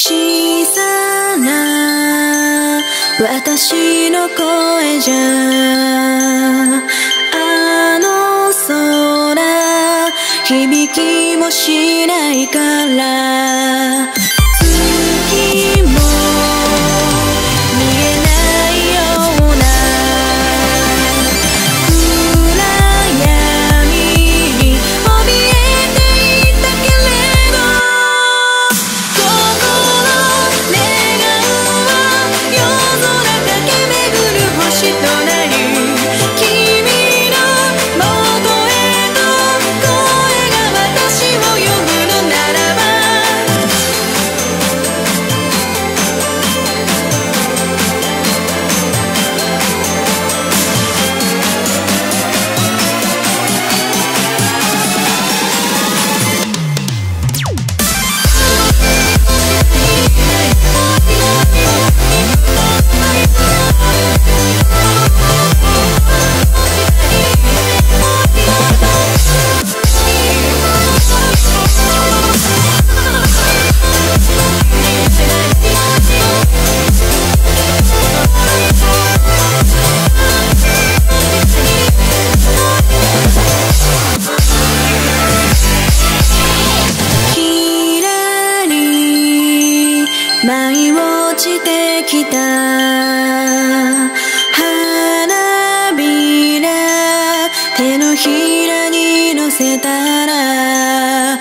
小さな私の声じゃあの空響きもしないから月舞い落ちてきた花びら手のひらに乗せたら